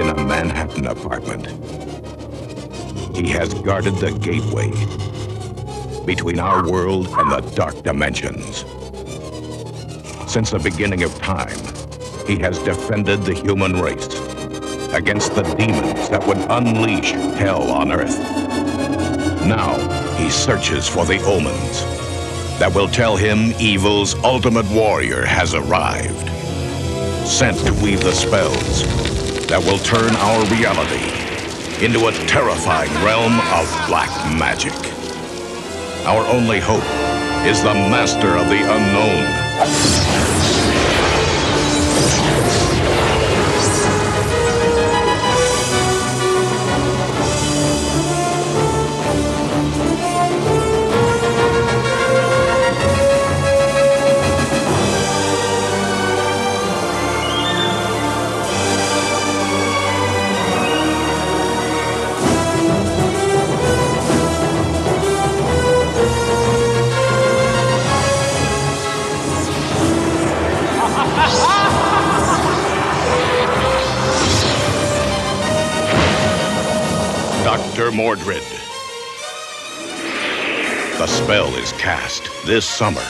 in a Manhattan apartment. He has guarded the gateway between our world and the dark dimensions. Since the beginning of time, he has defended the human race against the demons that would unleash hell on Earth. Now, he searches for the omens that will tell him evil's ultimate warrior has arrived, sent to weave the spells that will turn our reality into a terrifying realm of black magic. Our only hope is the master of the unknown. Dr. Mordrid. The spell is cast this summer